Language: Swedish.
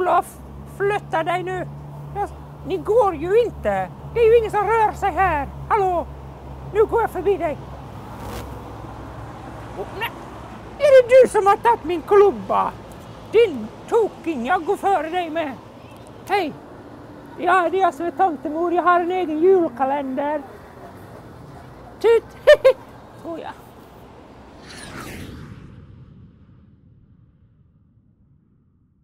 Olof, flytta dig nu. Ni går ju inte. Det är ju ingen som rör sig här. Hallå, nu går jag förbi dig. Oh, nej. Är det du som har tagit min klubba? Din toking, jag går före dig med. Hej! Ja, det är jag som är tomtemor. Jag har en egen julkalender. Tut!